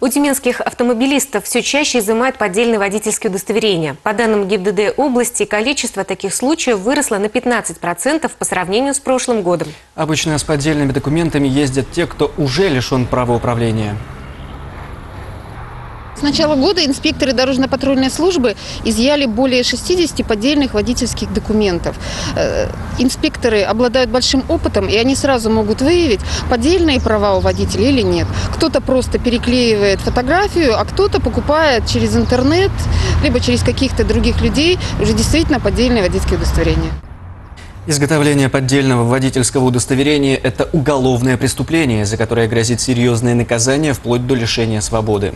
У тюменских автомобилистов все чаще изымают поддельные водительские удостоверения. По данным ГИБДД области, количество таких случаев выросло на 15% по сравнению с прошлым годом. Обычно с поддельными документами ездят те, кто уже лишен права управления. С начала года инспекторы дорожно-патрульной службы изъяли более 60 поддельных водительских документов. Э, Инспекторы обладают большим опытом, и они сразу могут выявить, поддельные права у водителя или нет. Кто-то просто переклеивает фотографию, а кто-то покупает через интернет, либо через каких-то других людей уже действительно поддельные водительские удостоверения. Изготовление поддельного водительского удостоверения – это уголовное преступление, за которое грозит серьезное наказание вплоть до лишения свободы.